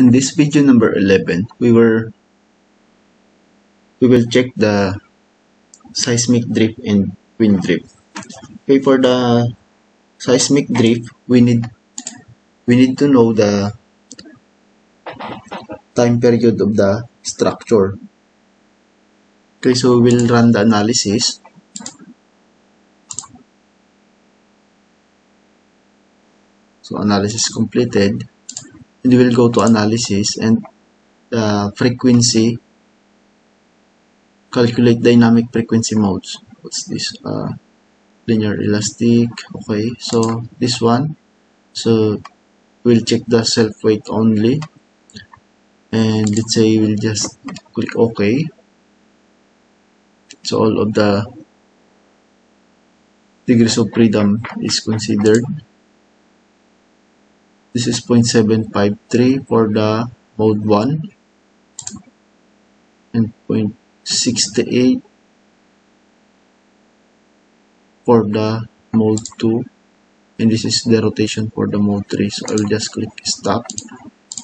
In this video number 11, we were we will check the seismic drift and wind drift. Okay, for the seismic drift, we need we need to know the time period of the structure. Okay, so we'll run the analysis. So analysis completed. We will go to analysis and the frequency calculate dynamic frequency modes. What's this? Uh, linear elastic. Okay, so this one. So we'll check the self weight only. And let's say we'll just click OK. So all of the degrees of freedom is considered. This is 0.753 for the mode 1 and 0.68 for the mode 2 and this is the rotation for the mode 3 so I will just click stop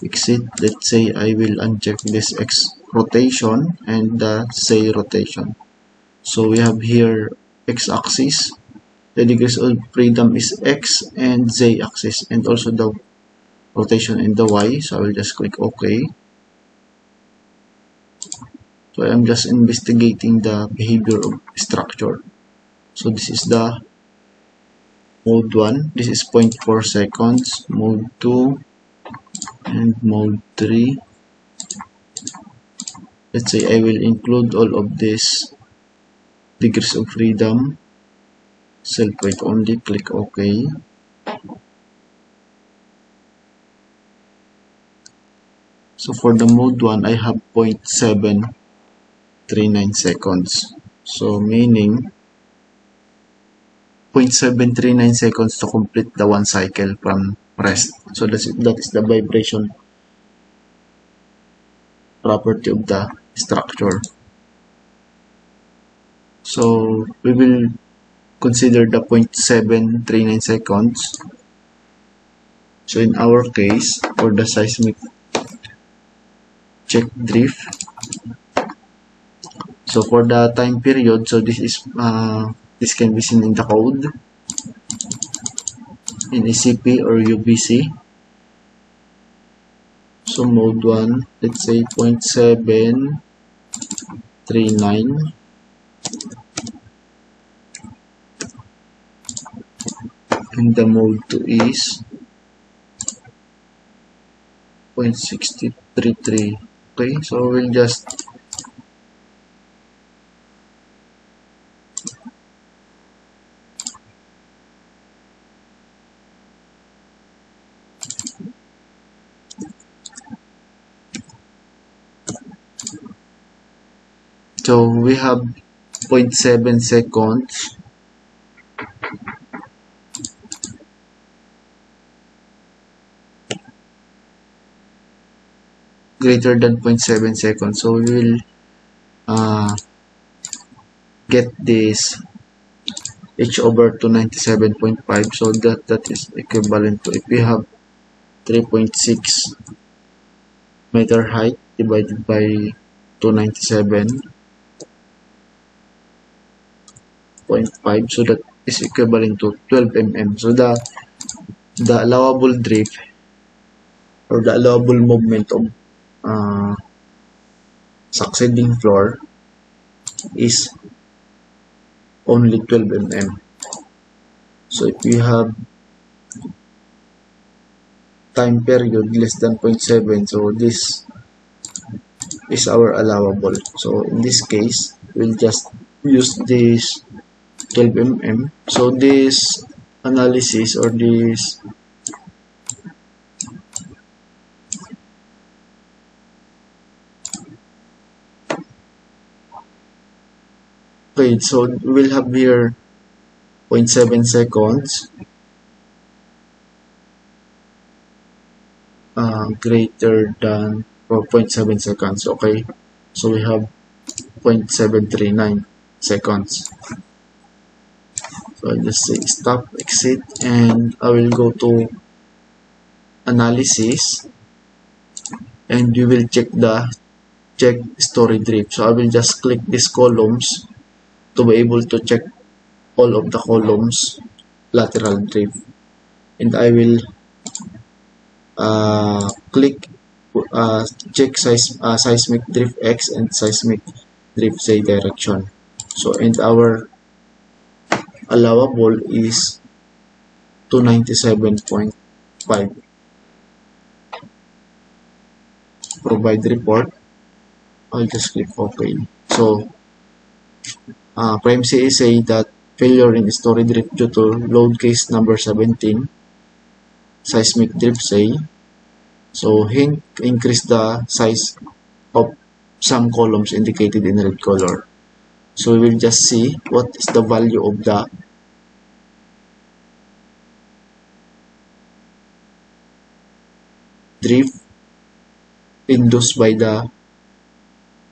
exit. Let's say I will uncheck this X rotation and the say rotation. So we have here X axis. The degrees of freedom is X and Z axis. And also the rotation in the Y so I will just click OK. So I'm just investigating the behavior of structure. So this is the mode 1 this is 0.4 seconds mode 2 and mode 3 let's say I will include all of this degrees of freedom. Self weight only click OK So for the mode 1, I have 0.739 seconds. So meaning 0.739 seconds to complete the one cycle from rest. So that's, that is the vibration property of the structure. So we will consider the 0.739 seconds. So in our case, for the seismic check drift. So for the time period so this is uh, this can be seen in the code. In ECP or UBC so mode 1 let's say 0.739 and the mode 2 is 0.633 okay so we'll just so we have 0.7 seconds greater than 0.7 seconds. So we will uh, get this h over to 97.5 so that that is equivalent to if we have 3.6 meter height divided by 297.5 so that is equivalent to 12 mm so the the allowable drift or the allowable movement of uh, succeeding floor is only 12 mm so if you have time period less than 0.7 so this is our allowable. So in this case we'll just use this 12 mm so this analysis or this Okay, so we'll have here 0.7 seconds uh, greater than 0.7 seconds. Okay, so we have 0.739 seconds. So I'll just say stop, exit, and I will go to analysis and we will check the check story drift. So I will just click these columns to be able to check all of the columns lateral drift. And I will uh, click uh, check size, uh, seismic drift X and seismic drift Z direction. So and our allowable is 297.5 provide report. I'll just click OK. So uh, FrameCE say that failure in story drift due to load case number 17 seismic drift say. So he increase the size of some columns indicated in red color. So we will just see what is the value of the drift induced by the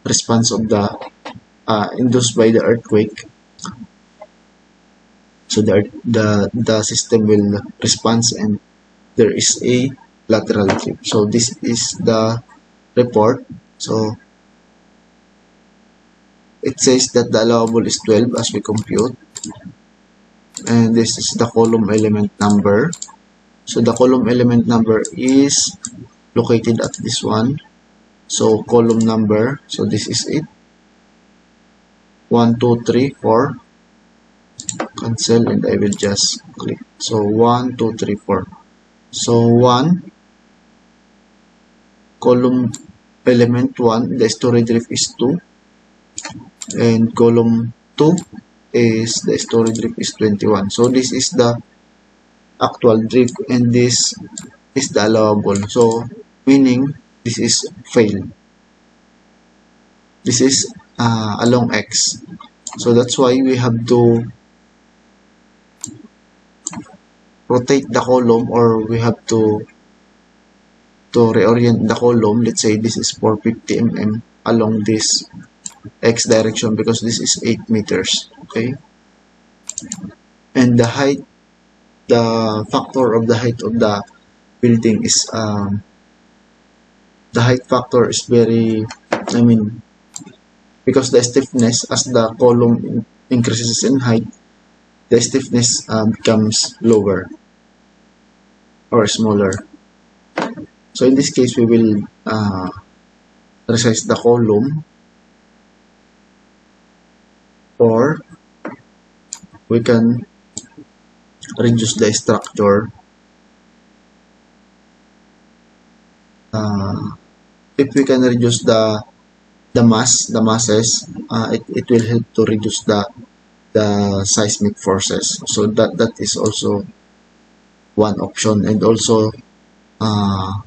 response of the uh, induced by the earthquake. So the, the the system will respond and there is a lateral drift so this is the report. So it says that the allowable is 12 as we compute. And this is the column element number. So the column element number is located at this one. So column number. So this is it 1 2 3 4 cancel and I will just click. So 1 2 3 4 so 1 column element 1 the story drift is 2 and column 2 is the story drift is 21 so this is the actual drift and this is the allowable. So meaning this is fail. This is uh, along x. So that's why we have to rotate the column or we have to to reorient the column. Let's say this is 450 mm along this x direction because this is 8 meters okay? And the height the factor of the height of the building is um, the height factor is very I mean because the stiffness as the column increases in height the stiffness um, becomes lower or smaller. So in this case we will uh, resize the column or we can reduce the structure uh, if we can reduce the the mass the masses uh, it, it will help to reduce the the seismic forces. So that that is also one option. And also uh,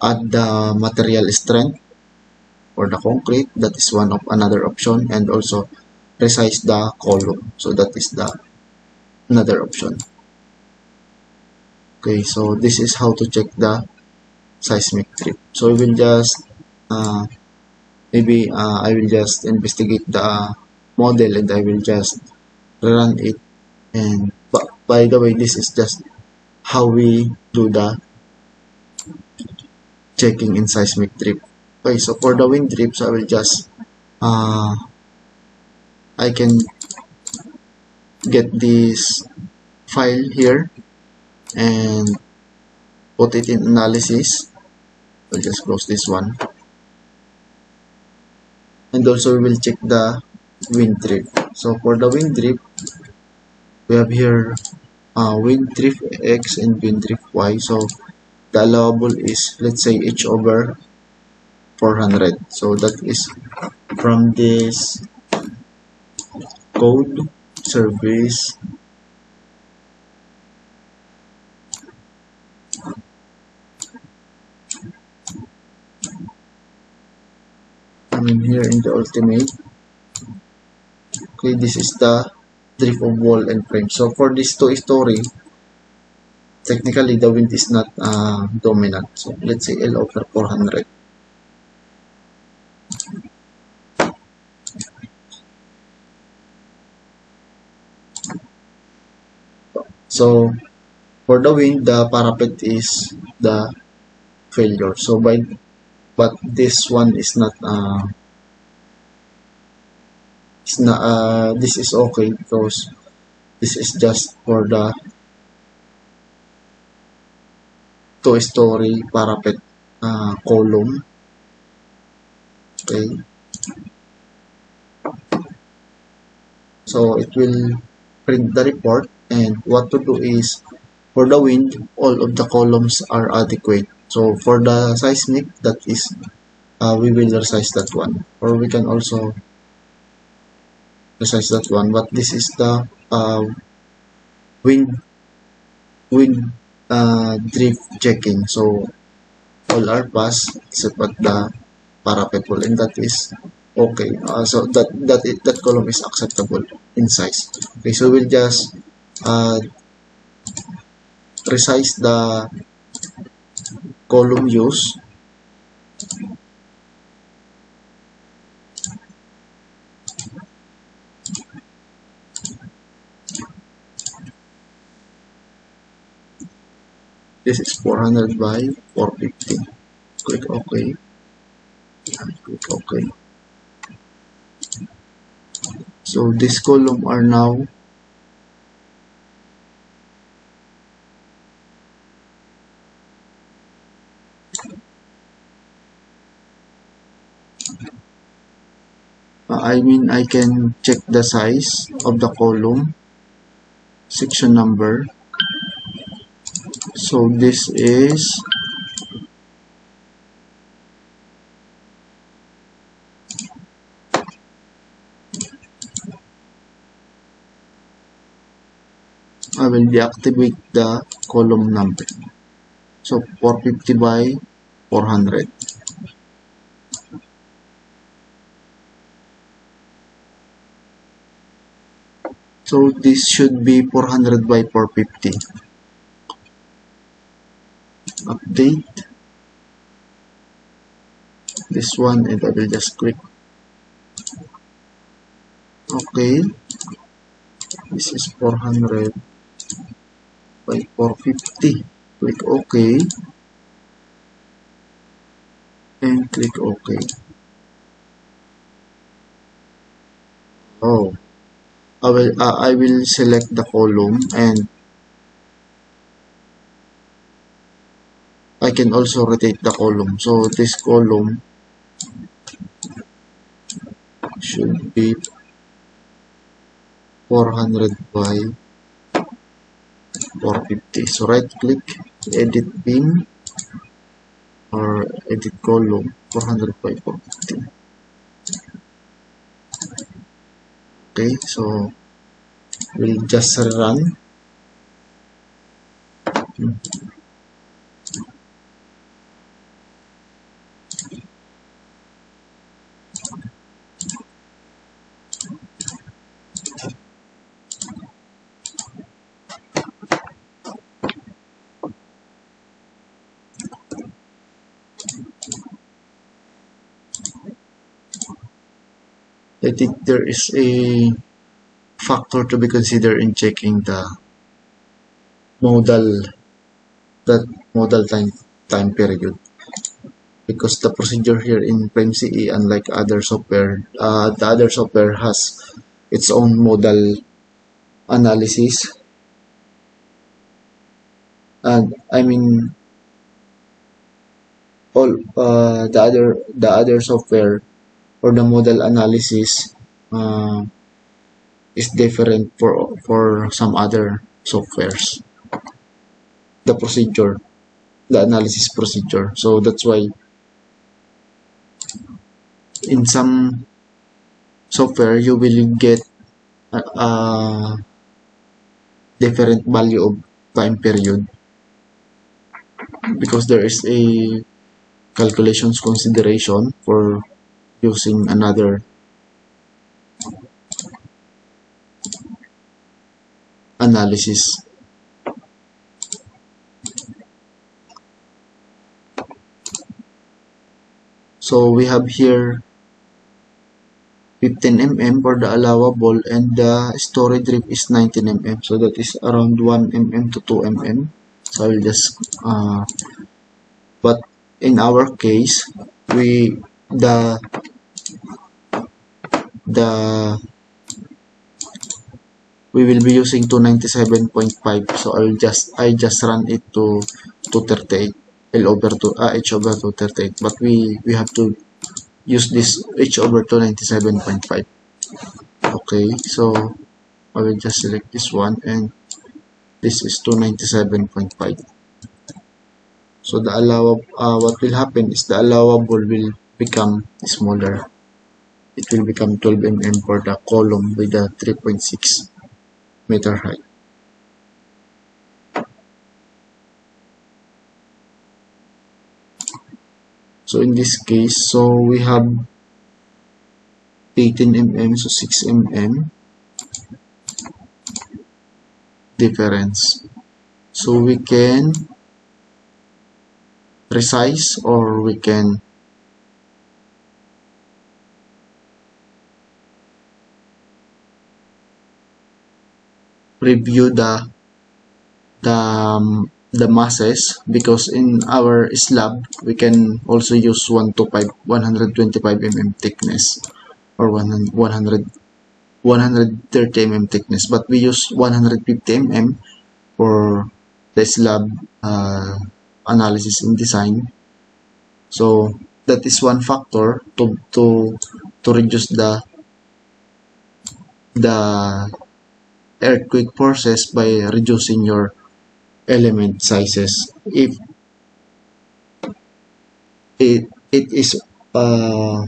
add the material strength for the concrete. That is one of another option. And also resize the column. So that is the another option. Okay so this is how to check the seismic drift so we will just uh, maybe uh, I will just investigate the model and I will just run it. And but by the way this is just how we do the checking in seismic drift okay so for the wind drift so I will just uh, I can get this file here and put it in analysis. I'll just close this one and also we will check the wind drift. So for the wind drift we have here uh, wind drift x and wind drift y. So the allowable is let's say h over 400 so that is from this code service I mean here in the ultimate. Okay this is the drift of wall and frame. So for this two story technically the wind is not uh, dominant. So let's say L over 400 So for the wind, the parapet is the failure. So by but this one is not uh, it's not uh, this is okay because this is just for the two story parapet uh, column. Okay. So it will print the report and what to do is for the wind all of the columns are adequate so for the seismic that is uh, we will resize that one. Or we can also resize that one. But this is the uh, wind wind uh, drift checking. So all are passed except at the parapet wall. And that is okay. Uh, so that that that column is acceptable in size. Okay so we'll just uh, resize the column use. This is 400 by 450 click ok. Click ok. So this column are now uh, I mean I can check the size of the column. Section number. So this is I will deactivate the column number. So 450 by 400 so this should be 400 by 450 update. This one and I will just click. Okay. This is 400 by 450 click ok. And click ok. Oh I will uh, I will select the column and I can also rotate the column. So this column should be 400 by 450 so right click edit beam or edit column 400 by 450 okay so we'll just run hmm. I think there is a factor to be considered in checking the modal that modal time time period. Because the procedure here in FrameCE unlike other software uh, the other software has its own modal analysis. And I mean all uh, the other the other software or the modal analysis uh, is different for for some other softwares. The procedure the analysis procedure. So that's why in some software you will get a, a different value of time period. Because there is a calculations consideration for using another analysis. So we have here 15 mm for the allowable and the storage drift is 19 mm so that is around 1 mm to 2 mm so I will just uh, but in our case we the the we will be using 297.5 so I'll just I just run it to 238 L over 2 uh, H over 238 but we we have to use this H over 297.5 okay so I will just select this one and this is 297.5 so the allow uh, what will happen is the allowable will become smaller it will become 12 mm for the column with a 3.6 meter height so in this case so we have 18 mm so 6 mm difference. So we can resize or we can review the the um, the masses because in our slab we can also use 125 125 mm thickness or 100 130 mm thickness. But we use 150 mm for the slab uh, analysis and design. So that is one factor to to to reduce the the earthquake forces by reducing your element sizes. If it it is uh,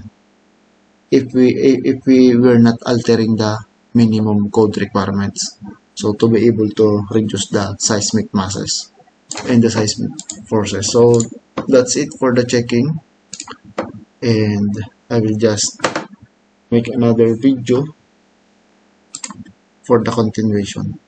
if we if we were not altering the minimum code requirements so to be able to reduce the seismic masses and the seismic forces. So that's it for the checking. And I will just make another video for the continuation